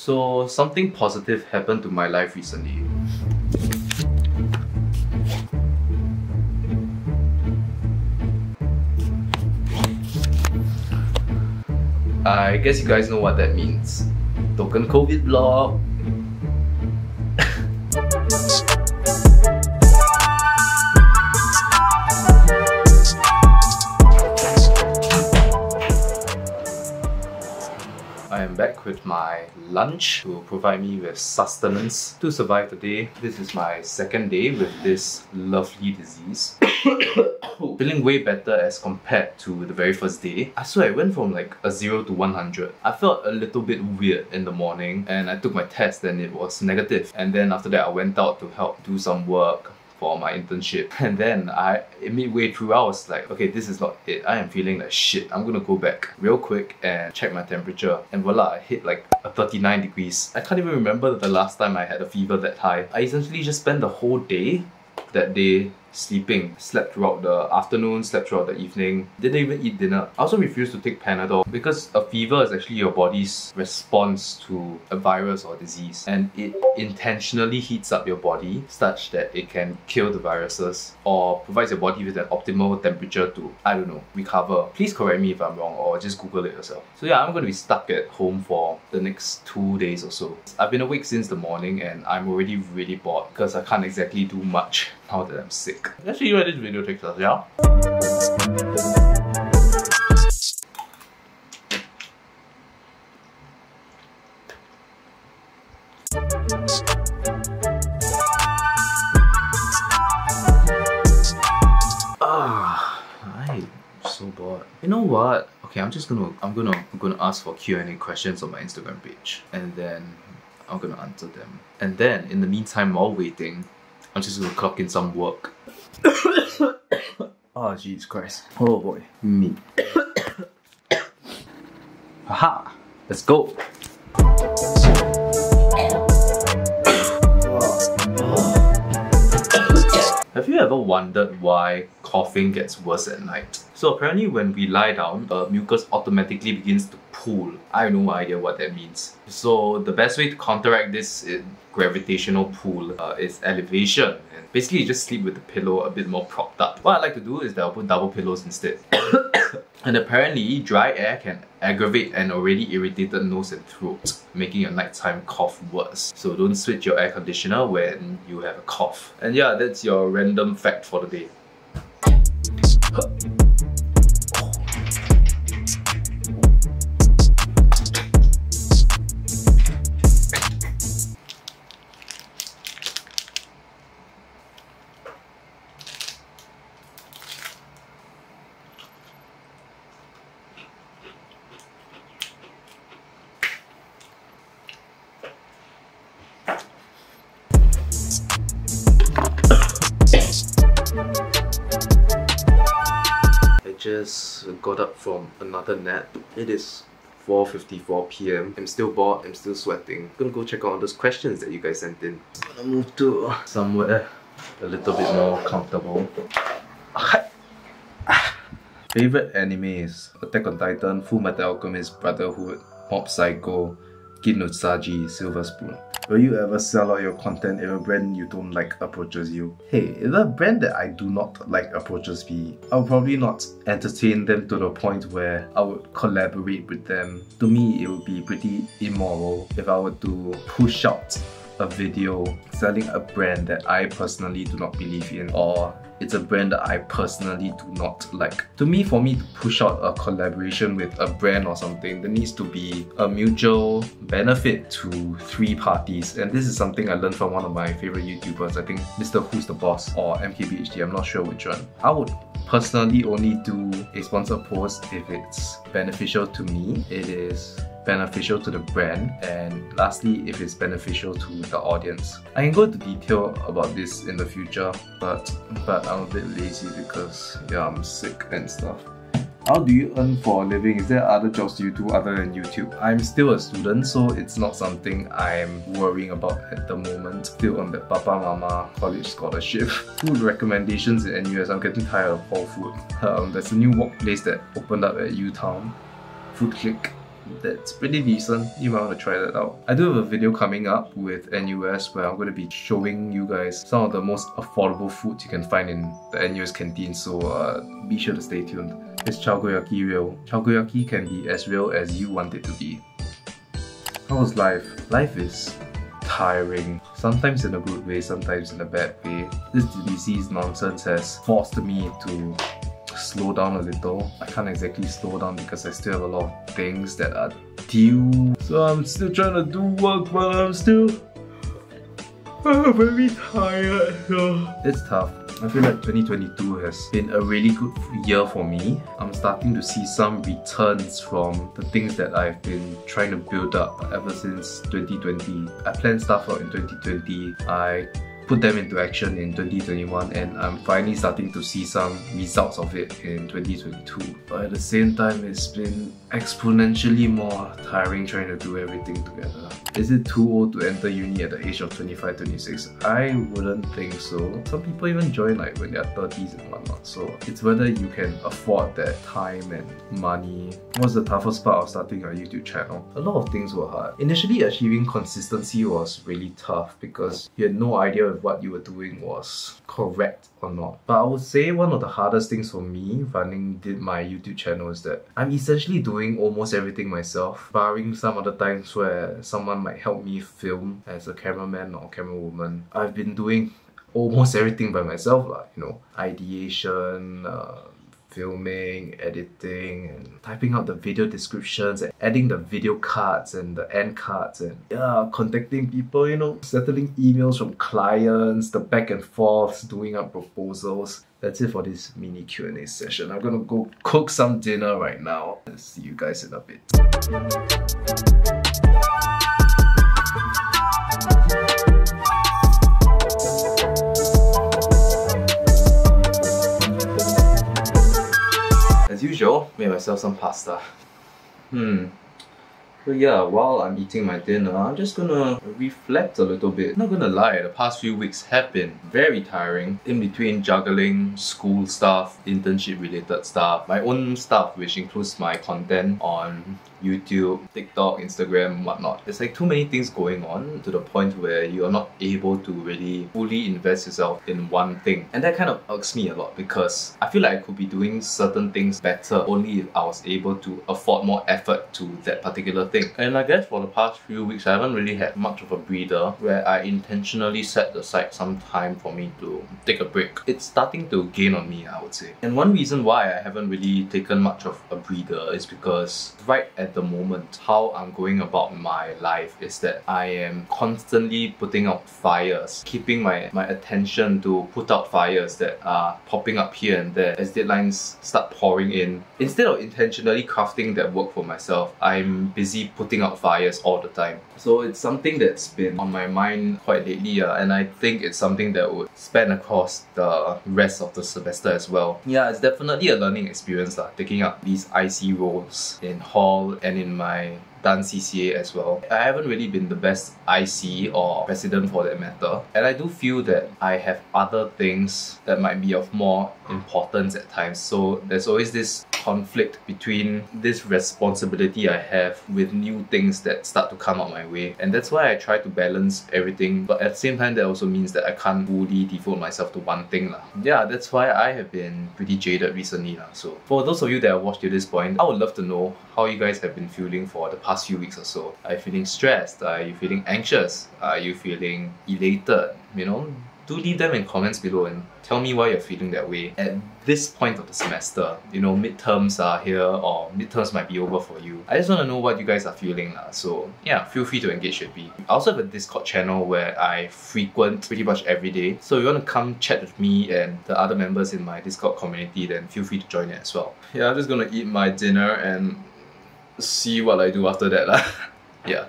So something positive happened to my life recently. I guess you guys know what that means. Token COVID vlog. I am back with my lunch to provide me with sustenance to survive the day. This is my second day with this lovely disease. Feeling way better as compared to the very first day. I swear I went from like a 0 to 100. I felt a little bit weird in the morning and I took my test and it was negative. And then after that I went out to help do some work for my internship. And then I midway through I was like, okay, this is not it. I am feeling like shit. I'm gonna go back real quick and check my temperature. And voila, I hit like a 39 degrees. I can't even remember the last time I had a fever that high. I essentially just spent the whole day that day sleeping. Slept throughout the afternoon, slept throughout the evening. Didn't even eat dinner. I also refused to take Panadol because a fever is actually your body's response to a virus or disease. And it intentionally heats up your body such that it can kill the viruses or provides your body with an optimal temperature to, I don't know, recover. Please correct me if I'm wrong or just Google it yourself. So yeah, I'm going to be stuck at home for the next two days or so. I've been awake since the morning and I'm already really bored because I can't exactly do much now that I'm sick. Let's see where this video takes us, yeah? Ah, I'm so bored. You know what? Okay, I'm just gonna I'm gonna I'm gonna ask for Q&A questions on my Instagram page and then I'm gonna answer them. And then in the meantime while waiting, I'm just gonna clock in some work. oh Jesus Christ. Oh boy. Me. Haha! Let's go! Have you ever wondered why coughing gets worse at night? So apparently when we lie down, uh, mucus automatically begins to pool. I have no idea what that means. So the best way to counteract this gravitational pull uh, is elevation. And basically you just sleep with the pillow a bit more propped up. What I like to do is that I'll put double pillows instead. and apparently dry air can aggravate an already irritated nose and throat, making your nighttime cough worse. So don't switch your air conditioner when you have a cough. And yeah, that's your random fact for the day. Just got up from another nap. It is 4.54 p.m. I'm still bored, I'm still sweating. gonna go check out all those questions that you guys sent in. I'm gonna move to somewhere a little bit more comfortable. Favorite animes: Attack on Titan, Full Metal Alchemist, Brotherhood, Mob Psycho, Kinutsaji, Silver Spoon. Will you ever sell out your content if a brand you don't like approaches you? Hey, if a brand that I do not like approaches me, I'll probably not entertain them to the point where I would collaborate with them. To me, it would be pretty immoral if I were to push out a video selling a brand that I personally do not believe in or it's a brand that I personally do not like. To me, for me to push out a collaboration with a brand or something, there needs to be a mutual benefit to three parties. And this is something I learned from one of my favorite YouTubers, I think Mrwhosetheboss or MKBHD, I'm not sure which one. I would personally only do a sponsor post if it's beneficial to me. It is beneficial to the brand and lastly if it's beneficial to the audience. I can go into detail about this in the future but but I'm a bit lazy because yeah I'm sick and stuff. How do you earn for a living? Is there other jobs you do other than YouTube? I'm still a student so it's not something I'm worrying about at the moment. Still on the Papa Mama college scholarship. Food recommendations in NUS. I'm getting tired of all food. Um, there's a new wok place that opened up at UTown. Foodclique that's pretty decent. You might want to try that out. I do have a video coming up with NUS where I'm going to be showing you guys some of the most affordable foods you can find in the NUS canteen, so uh, be sure to stay tuned. Is Chowgoyaki real? Chowgoyaki can be as real as you want it to be. How's life? Life is tiring, sometimes in a good way, sometimes in a bad way. This disease nonsense has forced me to slow down a little. I can't exactly slow down because I still have a lot of things that are due. So I'm still trying to do work but I'm still very tired. So it's tough. I feel like 2022 has been a really good year for me. I'm starting to see some returns from the things that I've been trying to build up ever since 2020. I planned stuff out in 2020. I put them into action in 2021 and I'm finally starting to see some results of it in 2022. But at the same time, it's been exponentially more tiring trying to do everything together. Is it too old to enter uni at the age of 25, 26? I wouldn't think so. Some people even join like when they're 30s and whatnot. So it's whether you can afford that time and money. What's the toughest part of starting a YouTube channel? A lot of things were hard. Initially achieving consistency was really tough because you had no idea what you were doing was correct or not. But I would say one of the hardest things for me running my YouTube channel is that I'm essentially doing almost everything myself, barring some other times where someone might help me film as a cameraman or camera woman. I've been doing almost everything by myself, like, you know, ideation, uh, filming, editing, and typing out the video descriptions, and adding the video cards and the end cards, and yeah, contacting people, you know, settling emails from clients, the back and forth, doing up proposals. That's it for this mini Q&A session. I'm gonna go cook some dinner right now. See you guys in a bit. Usual, made myself some pasta. Hmm. So yeah, while I'm eating my dinner, I'm just gonna reflect a little bit. Not gonna lie, the past few weeks have been very tiring. In between juggling school stuff, internship related stuff, my own stuff which includes my content on YouTube, TikTok, Instagram, whatnot. There's like too many things going on to the point where you're not able to really fully invest yourself in one thing. And that kind of irks me a lot because I feel like I could be doing certain things better only if I was able to afford more effort to that particular thing. And I guess for the past few weeks, I haven't really had much of a breather where I intentionally set aside some time for me to take a break. It's starting to gain on me, I would say. And one reason why I haven't really taken much of a breather is because right at the moment, how I'm going about my life is that I am constantly putting out fires, keeping my, my attention to put out fires that are popping up here and there as deadlines start pouring in. Instead of intentionally crafting that work for myself, I'm busy putting out fires all the time. So it's something that's been on my mind quite lately, uh, and I think it's something that would span across the rest of the semester as well. Yeah, it's definitely a learning experience, uh, taking up these IC roles in hall and in my dance CCA as well. I haven't really been the best IC or president for that matter. And I do feel that I have other things that might be of more importance at times. So there's always this conflict between this responsibility I have with new things that start to come out my way. And that's why I try to balance everything. But at the same time, that also means that I can't fully devote myself to one thing. La. Yeah, that's why I have been pretty jaded recently. La. So for those of you that have watched to this point, I would love to know how you guys have been feeling for the past few weeks or so. Are you feeling stressed? Are you feeling anxious? Are you feeling elated? You know, do leave them in comments below and tell me why you're feeling that way at this point of the semester. You know, midterms are here or midterms might be over for you. I just want to know what you guys are feeling. Uh, so yeah, feel free to engage with me. I also have a Discord channel where I frequent pretty much every day. So if you want to come chat with me and the other members in my Discord community, then feel free to join it as well. Yeah, I'm just gonna eat my dinner and see what I do after that. lah. yeah.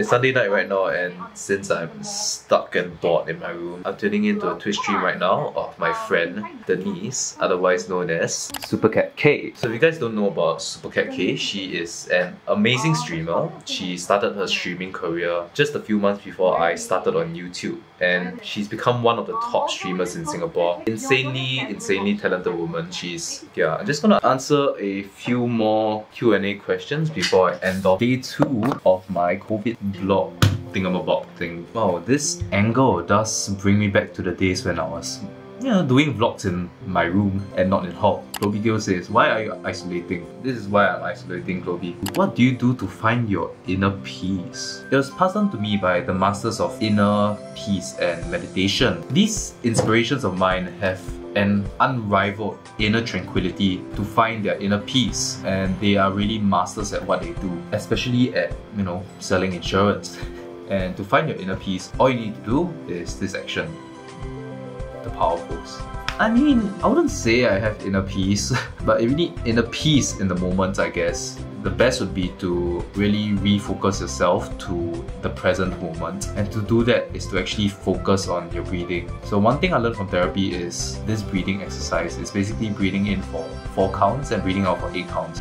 It's Sunday night right now, and since I'm stuck and bored in my room, I'm tuning into a Twitch stream right now of my friend Denise, otherwise known as Supercat Kei. So if you guys don't know about Supercat Kei, she is an amazing streamer. She started her streaming career just a few months before I started on YouTube, and she's become one of the top streamers in Singapore. Insanely, insanely talented woman. She's yeah. I'm just gonna answer a few more Q&A questions before I end off day two of my COVID vlog thingamabob thing. Wow, this angle does bring me back to the days when I was you know, doing vlogs in my room and not in hall. Chloe Gill says, why are you isolating? This is why I'm isolating, Chloe. What do you do to find your inner peace? It was passed on to me by the masters of inner peace and meditation. These inspirations of mine have an unrivaled inner tranquility to find their inner peace and they are really masters at what they do especially at you know selling insurance and to find your inner peace all you need to do is this action the power pose I mean, I wouldn't say I have inner peace, but if you need inner peace in the moment, I guess, the best would be to really refocus yourself to the present moment. And to do that is to actually focus on your breathing. So one thing I learned from therapy is this breathing exercise is basically breathing in for 4 counts and breathing out for 8 counts.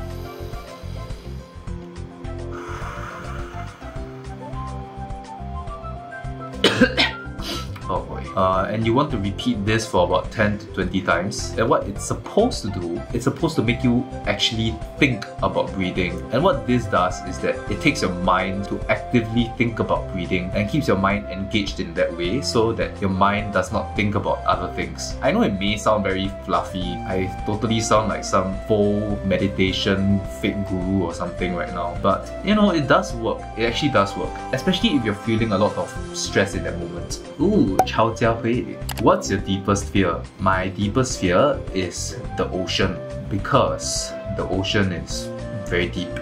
Uh, and you want to repeat this for about 10 to 20 times. And what it's supposed to do, it's supposed to make you actually think about breathing. And what this does is that it takes your mind to actively think about breathing and keeps your mind engaged in that way so that your mind does not think about other things. I know it may sound very fluffy, I totally sound like some full meditation fake guru or something right now, but you know, it does work. It actually does work, especially if you're feeling a lot of stress in that moment. Ooh, Chow Jiahui. What's your deepest fear? My deepest fear is the ocean because the ocean is very deep.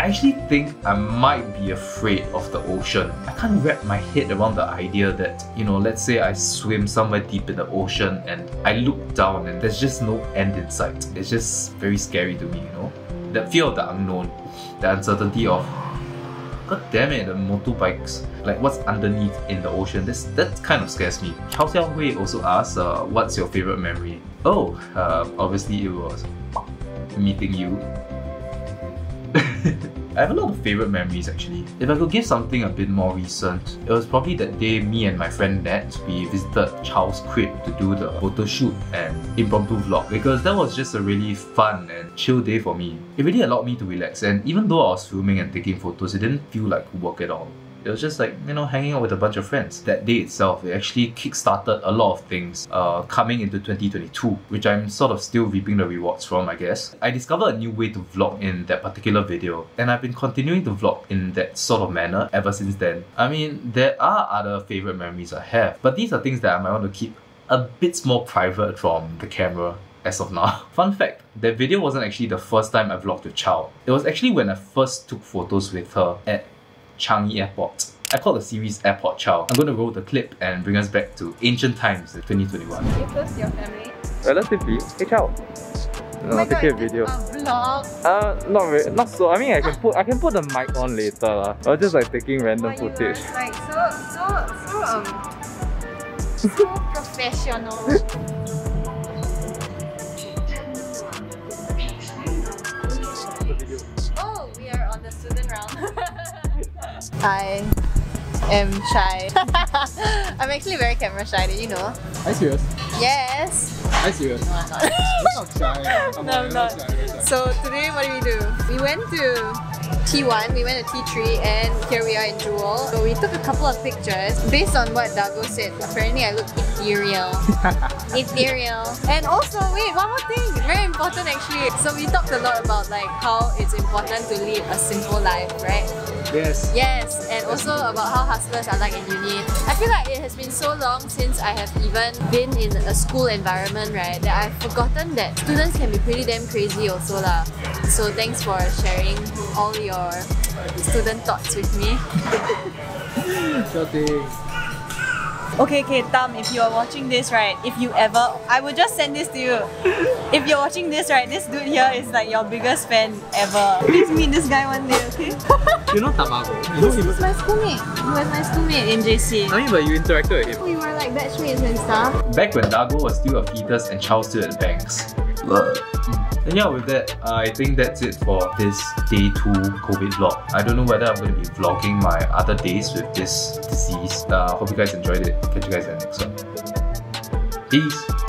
I actually think I might be afraid of the ocean. I can't wrap my head around the idea that, you know, let's say I swim somewhere deep in the ocean and I look down and there's just no end in sight. It's just very scary to me, you know? The fear of the unknown, the uncertainty of God damn it, the motorbikes. Like what's underneath in the ocean? This that kind of scares me. Chao Xiao also asks, uh, what's your favorite memory? Oh, uh, obviously it was meeting you. I have a lot of favorite memories actually. If I could give something a bit more recent, it was probably that day me and my friend Nat, we visited Charles' crib to do the photo shoot and impromptu vlog because that was just a really fun and chill day for me. It really allowed me to relax and even though I was filming and taking photos, it didn't feel like work at all. It was just like, you know, hanging out with a bunch of friends. That day itself, it actually kickstarted a lot of things uh, coming into 2022, which I'm sort of still reaping the rewards from, I guess. I discovered a new way to vlog in that particular video, and I've been continuing to vlog in that sort of manner ever since then. I mean, there are other favorite memories I have, but these are things that I might want to keep a bit more private from the camera as of now. Fun fact, that video wasn't actually the first time I vlogged with Chow. It was actually when I first took photos with her at Changi Airport. I call the series Airport Chow. I'm going to roll the clip and bring us back to ancient times, 2021. Are you close to your family? Relatively. Hey, Chow. No, oh my take god, a video. A vlog. Uh, not very, not so. I mean, I can put, I can put the mic on later lah. I was just like taking random But footage. were like so, so, so, um, so professional. Oh, we are on the student round. I am shy. I'm actually very camera shy, did you know? Are you serious? Yes. Are you serious? No, I'm not. You're not shy. Come No, I'm not. So today what do we do? We went to T1, we went to T3 and here we are in Jewel. So we took a couple of pictures based on what Dago said. Apparently I look ethereal. ethereal. And also, wait, one more thing, very important actually. So we talked a lot about like how it's important to live a simple life, right? Yes. Yes, and also about how hustlers are like in uni. I feel like it has been so long since I have even been in a school environment, right, that I've forgotten that students can be pretty damn crazy also lah. So thanks for sharing all your student thoughts with me. Sure thing. Okay, okay, Tam, if you are watching this, right, if you ever, I will just send this to you. If you're watching this, right, this dude here is like your biggest fan ever. Please meet this guy one day, okay? You know Tamago? You know him? He's my schoolmate. He was my schoolmate in JC. I mean, but you interacted with him. We were like batchmates and stuff. Back when Dago was still a fetus and Charles still at Banks. Hmm. And yeah, with that, I think that's it for this day 2 COVID vlog. I don't know whether I'm going to be vlogging my other days with this disease. Uh, hope you guys enjoyed it. Catch you guys in the next one. Peace!